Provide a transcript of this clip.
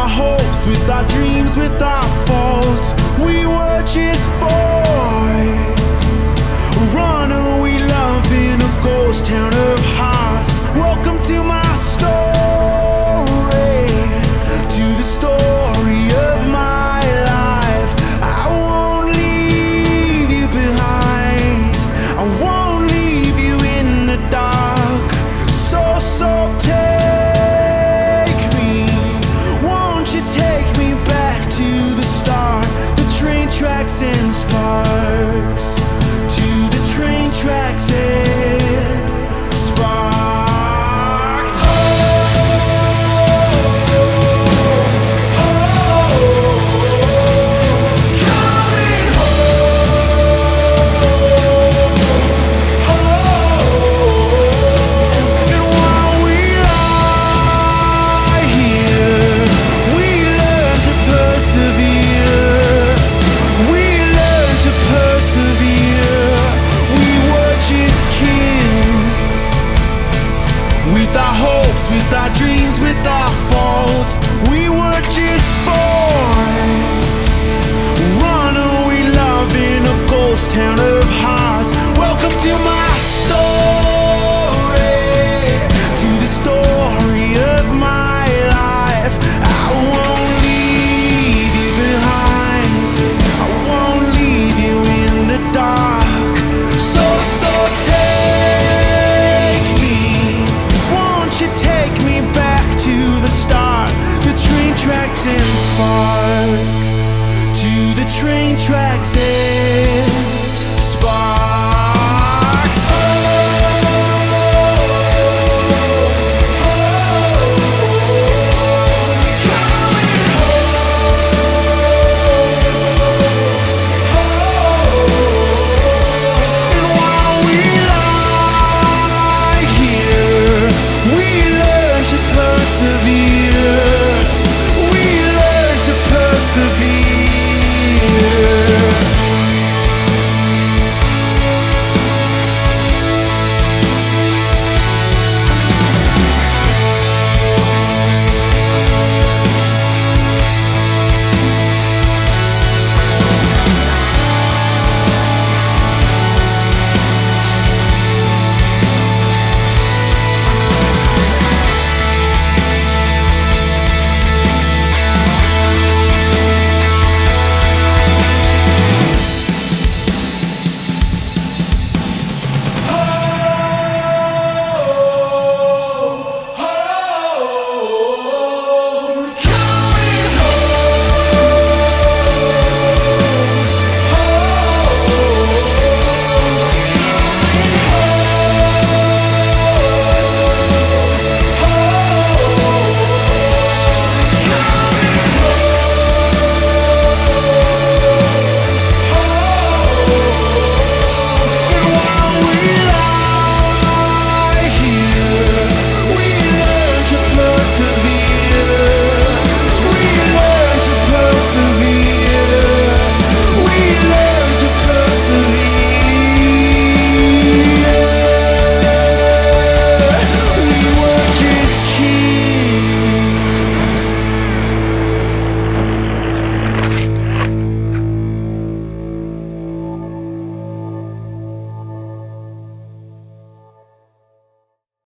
our hopes, with our dreams, with our faults. We were just boys. With our hopes, with our dreams, with our faults We were just boys. Runaway love in a ghost town. train tracks in.